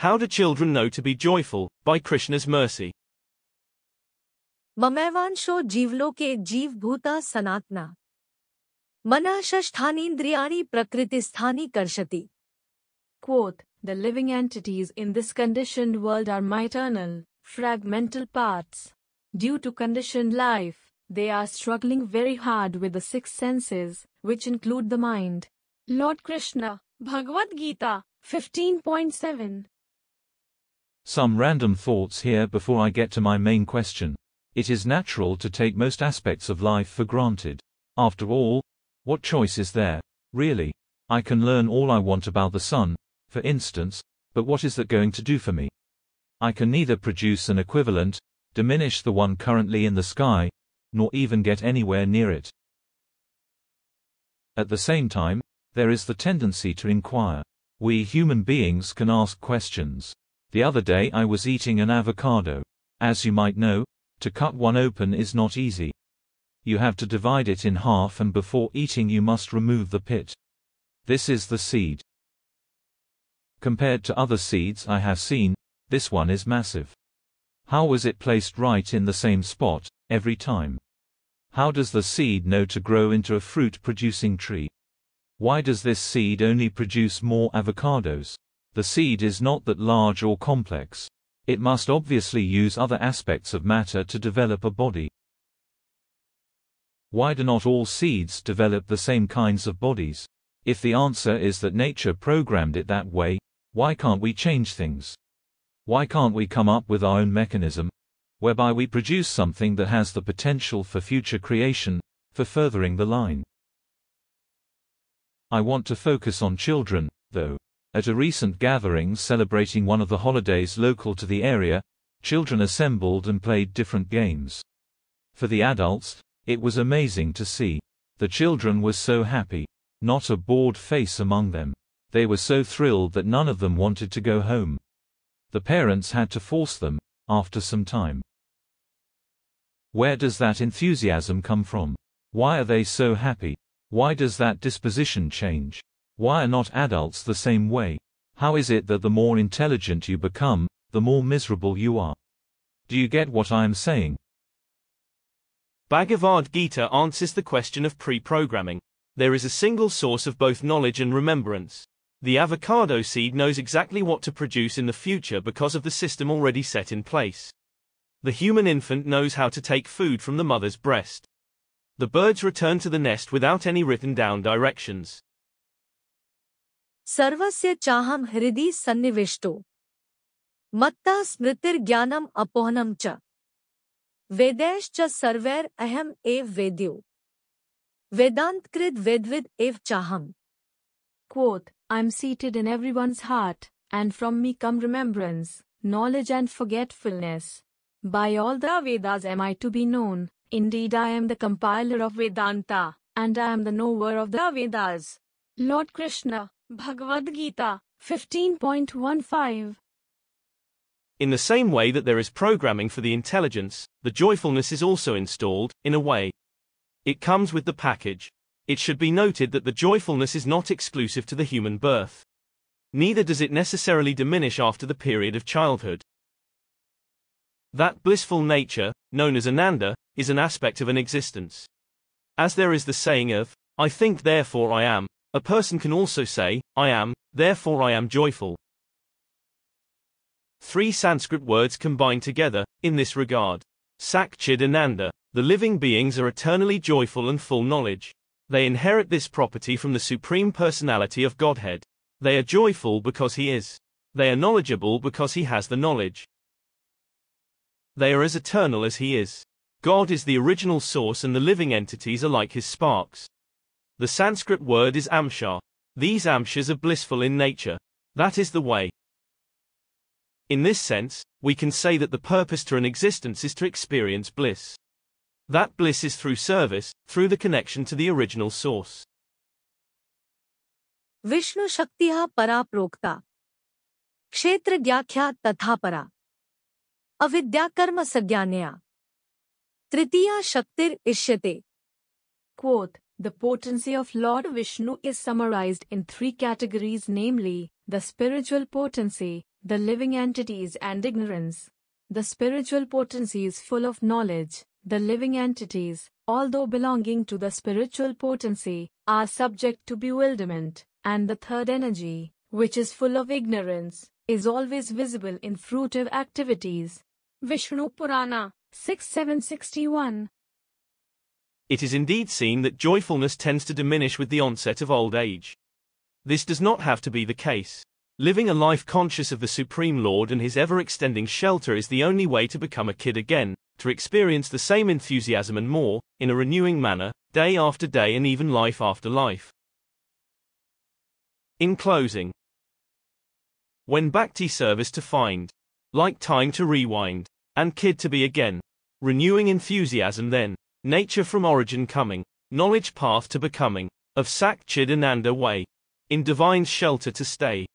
How do children know to be joyful? By Krishna's mercy. ममैवांशो जीवलोके जीवभूता सनातना मनः षष्ठानीन्द्रियाणि प्रकृतिस्थानि कर्षति Quote, the living entities in this conditioned world are my eternal, fragmental parts. Due to conditioned life, they are struggling very hard with the six senses, which include the mind. Lord Krishna, Bhagavad Gita, 15.7. some random thoughts here before I get to my main question. It is natural to take most aspects of life for granted. After all, what choice is there, really? I can learn all I want about the sun, for instance, but what is that going to do for me? I can neither produce an equivalent, diminish the one currently in the sky, nor even get anywhere near it. At the same time, there is the tendency to inquire. We human beings can ask questions. The other day I was eating an avocado. As you might know, to cut one open is not easy. You have to divide it in half and before eating you must remove the pit. This is the seed. Compared to other seeds I have seen, this one is massive. How was it placed right in the same spot, every time? How does the seed know to grow into a fruit-producing tree? Why does this seed only produce more avocados? The seed is not that large or complex. It must obviously use other aspects of matter to develop a body. Why do not all seeds develop the same kinds of bodies? If the answer is that nature programmed it that way, why can't we change things? Why can't we come up with our own mechanism, whereby we produce something that has the potential for future creation, for furthering the line? I want to focus on children, though. At a recent gathering celebrating one of the holidays local to the area, children assembled and played different games. For the adults, it was amazing to see. The children were so happy. Not a bored face among them. They were so thrilled that none of them wanted to go home. The parents had to force them, after some time. Where does that enthusiasm come from? Why are they so happy? Why does that disposition change? Why are not adults the same way? How is it that the more intelligent you become, the more miserable you are? Do you get what I am saying? Bhagavad Gita answers the question of pre-programming. There is a single source of both knowledge and remembrance. The avocado seed knows exactly what to produce in the future because of the system already set in place. The human infant knows how to take food from the mother's breast. The birds return to the nest without any written down directions. सर्वस्य चाहम हृदय सन्निविष्टो। मत्ता स्मृतिर्ज्ञानम अपोहनम च। वेदेश सर्वैर अहम एव वेद्यो। वेदांतकृत वेदविद एव चाहम। Quote I am seated in everyone's heart and from me come remembrance knowledge and forgetfulness by all the Vedas am I to be known indeed I am the compiler of Vedanta and I am the knower of the Vedas lord Krishna Bhagavad Gita, 15.15 In the same way that there is programming for the intelligence, the joyfulness is also installed, in a way. It comes with the package. It should be noted that the joyfulness is not exclusive to the human birth. Neither does it necessarily diminish after the period of childhood. That blissful nature, known as Ananda, is an aspect of an existence. As there is the saying of, I think therefore I am, a person can also say, I am, therefore I am joyful. Three Sanskrit words combine together, in this regard. Sak Chid Ananda, the living beings are eternally joyful and full knowledge. They inherit this property from the Supreme Personality of Godhead. They are joyful because He is. They are knowledgeable because He has the knowledge. They are as eternal as He is. God is the original source and the living entities are like His sparks. The Sanskrit word is amsha. These amshas are blissful in nature. That is the way. In this sense, we can say that the purpose to an existence is to experience bliss. That bliss is through service, through the connection to the original source. Vishnu शक्ति परा प्रोक्ता क्षेत्र व्याख्या तथा परा अविद्याकर्म सज्ञानया तृतीया शक्तिर quote the potency of Lord Vishnu is summarized in three categories namely, the spiritual potency, the living entities and ignorance. The spiritual potency is full of knowledge. The living entities, although belonging to the spiritual potency, are subject to bewilderment, and the third energy, which is full of ignorance, is always visible in fruitive activities. Vishnu Purana 6761 It is indeed seen that joyfulness tends to diminish with the onset of old age. This does not have to be the case. Living a life conscious of the Supreme Lord and His ever extending shelter is the only way to become a kid again, to experience the same enthusiasm and more, in a renewing manner, day after day and even life after life. In closing, when Bhakti service to find, like time to rewind, and kid to be again, renewing enthusiasm then, nature from origin coming, knowledge path to becoming, of Sak Chid Ananda way, in divine shelter to stay.